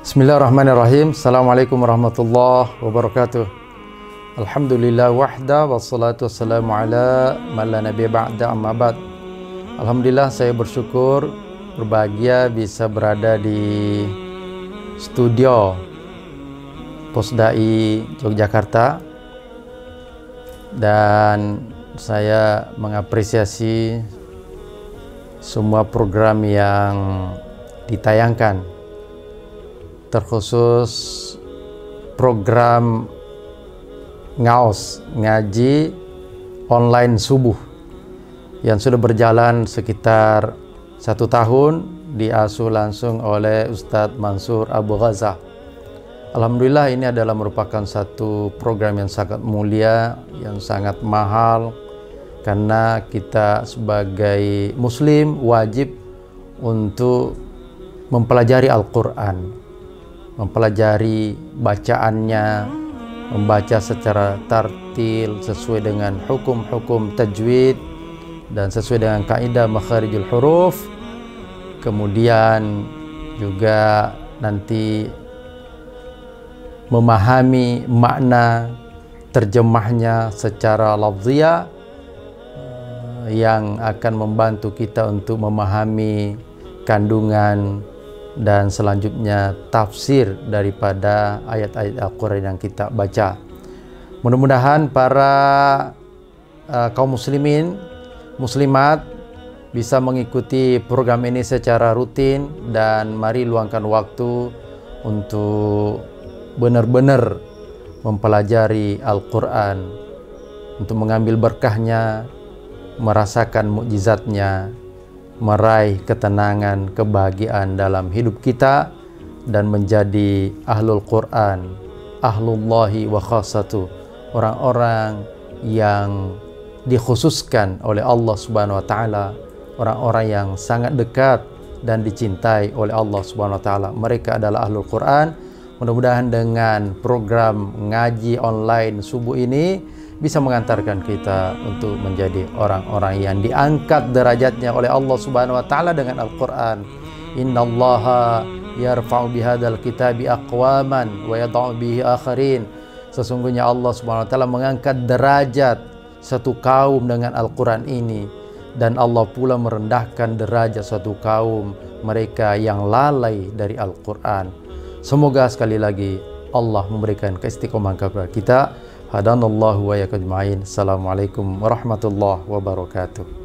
Bismillahirrahmanirrahim. Assalamualaikum warahmatullahi wabarakatuh. Alhamdulillah wahda wassalatu wassalamu ala man la nabiy ba'da amma ba'd. Alhamdulillah saya bersyukur berbahagia bisa berada di studio Posdai Yogyakarta dan saya mengapresiasi semua program yang ditayangkan terkhusus program ngaos ngaji online subuh yang sudah berjalan sekitar satu tahun diasuh langsung oleh Ustadz Mansur Abu Ghazah. Alhamdulillah ini adalah merupakan satu program yang sangat mulia, yang sangat mahal karena kita sebagai muslim wajib untuk mempelajari Al-Quran, mempelajari bacaannya, membaca secara tartil sesuai dengan hukum-hukum tajwid dan sesuai dengan kaidah makharijul huruf. Kemudian juga nanti memahami makna terjemahnya secara lafziyah yang akan membantu kita untuk memahami kandungan dan selanjutnya tafsir daripada ayat-ayat Al-Quran yang kita baca. Mudah-mudahan para uh, kaum muslimin, muslimat bisa mengikuti program ini secara rutin dan mari luangkan waktu untuk benar-benar mempelajari Al-Quran untuk mengambil berkahnya merasakan mukjizatnya, meraih ketenangan, kebahagiaan dalam hidup kita dan menjadi ahlul Quran, ahlullahi wa khasatu, orang-orang yang dikhususkan oleh Allah Subhanahu wa taala, orang-orang yang sangat dekat dan dicintai oleh Allah Subhanahu wa taala. Mereka adalah ahlul Quran. Mudah-mudahan dengan program ngaji online subuh ini bisa mengantarkan kita untuk menjadi orang-orang yang diangkat derajatnya oleh Allah Subhanahu wa taala dengan Al-Qur'an. Innallaha yarfa'u bihadzal kitabi aqwaman wa yad'u bihi akharin. Sesungguhnya Allah Subhanahu wa taala mengangkat derajat satu kaum dengan Al-Qur'an ini dan Allah pula merendahkan derajat satu kaum mereka yang lalai dari Al-Qur'an. Semoga sekali lagi Allah memberikan keistiqomahan kepada kita Hadanallahu wa yakajma'in. Assalamualaikum warahmatullahi wabarakatuh.